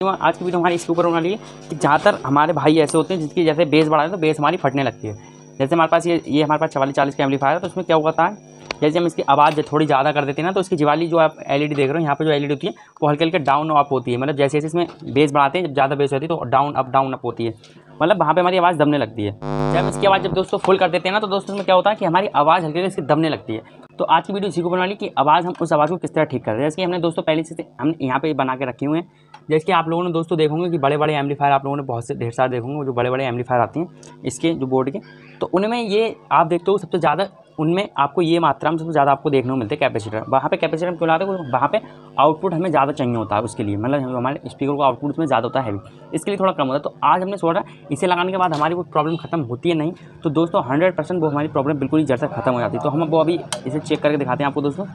आज की वीडियो हमारी इसके ऊपर होने है कि ज़्यादातर हमारे भाई ऐसे होते हैं जिसकी जैसे बेस बढ़ा है तो बेस हमारी फटने लगती है। जैसे हमारे पास ये ये हमारे पास चवालीस चालीस का एम्पलीफायर है तो उसमें क्या होता है जैसे हम इसकी आवाज़ थोड़ी ज़्यादा कर देते हैं ना तो इसकी जीवाली जो आप एलईडी देख रहे हो, यहाँ पर जो एलईडी होती है, वो हल्के हल्के डाउन अप होती है। मतलब जैसे जैसे इसमें बेस बढ़ाते हैं, जब ज़्यादा बेस होती है तो डाउन अप डाउन अप होती है। मतलब वहाँ पे हमारी आवाज़ दबने लगती है। जब इसकी आवाज़ जब दोस्तों फुल कर देते हैं ना तो दोस्तों में क्या होता है कि हमारी आवाज़ हल्के हल्के इसकी दबने लगती है। तो आज की वीडियो इसी को बनाने कि आवाज़ हम उस आवाज़ को किस तरह ठीक कर रहे हैं? जैसे कि हमने दोस्तों पहले से हम यहाँ पे बना के रखे हुए हैं। जैसे कि आप लोगों ने दोस्तों देखोगे कि बड़े बड़े एम्पलीफायर आप लोगों ने बहुत से ढेर सारे देखोगे, जो बड़े बड़े एम्पलीफायर आते हैं, इसके, जो बोर्ड के। तो उनमें ये आप देखते हो सबसे ज़्यादा उनमें आपको ये मात्रा में सबसे ज़्यादा आपको देखने को मिलते हैं कैपेसिटर। वहाँ पे कैपेसिटर क्यों लाते हैं? वहाँ पे आउटपुट हमें ज़्यादा चाहिए होता है उसके लिए। मतलब हमारे स्पीकर को आउटपुट उसमें ज़्यादा होता है हैवी इसके लिए थोड़ा कम होता है। तो आज हमने सोचा, इसे लगाने के बाद हमारी कोई प्रॉब्लम खत्म होती है नहीं। तो दोस्तों हंड्रेड परसेंट वो हमारी प्रॉब्लम बिल्कुल ही जड़ से खत्म हो जाती है। तो हम वो अभी इसे चेक करके दिखाते हैं आपको दोस्तों।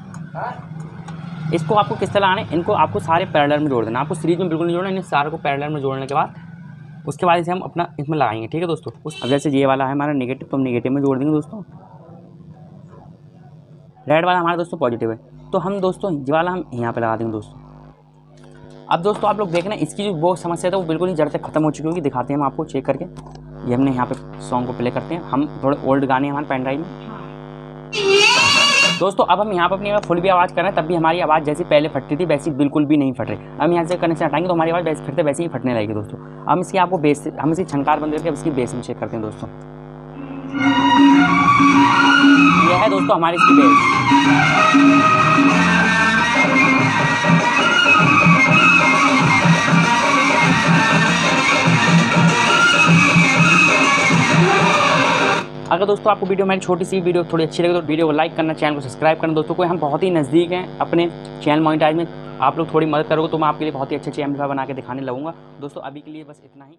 इसको आपको किस तरह आने इनको आपको सारे पैरलर में जोड़ देना आपको सीरीज़ में बिल्कुल नहीं जोड़ना इन सारे को पैरलर में जोड़ने के बाद उसके बाद इसे हम अपना इसमें लगाएँगे। ठीक है दोस्तों? उस अब जैसे ये वाला है हमारा नेगेटिव तो हम नेगेटिव में जोड़ देंगे दोस्तों। रेड वाला हमारा दोस्तों पॉजिटिव है। तो हम दोस्तों, ये वाला हम यहाँ पे लगा देंगे दोस्तों। अब दोस्तों, आप लोग देख रहे हैं इसकी जो वो समस्या था वो बिल्कुल ही जड़ से खत्म हो चुकी होगी। दिखाते हैं हम आपको चेक करके। ये हमने यहाँ पे सॉन्ग को प्ले करते हैं। हम थोड़े ओल्ड गाने हमारे पेन ड्राइव में। दोस्तों, अब हम यहाँ पर अपनी फुल भी आवाज़ कर रहे हैं, तब भी हमारी आवाज़ जैसी पहले फटती थी, वैसी बिल्कुल भी नहीं फट रही। हम यहाँ से कनेक्शन हटाएँगे तो हमारी आवाज़ वैसे फिरते वैसे ही फटने लगेगी दोस्तों। हम इसकी आपको बेस हम इसकी छंकार बंद करके इसकी बेस में चेक करते हैं दोस्तों। यह है दोस्तों हमारी इसकी बेस अगर दोस्तों आपको वीडियो हमारी छोटी सी वीडियो थोड़ी अच्छी लगे तो वीडियो को लाइक करना, चैनल को सब्सक्राइब करना। दोस्तों, कोई हम बहुत ही नज़दीक हैं अपने चैनल मोनिटाइज में। आप लोग थोड़ी मदद करोगे तो मैं आपके लिए बहुत ही अच्छे अच्छे एम्पलीफायर बना के दिखाने लगूँगा। दोस्तों, अभी के लिए बस इतना ही।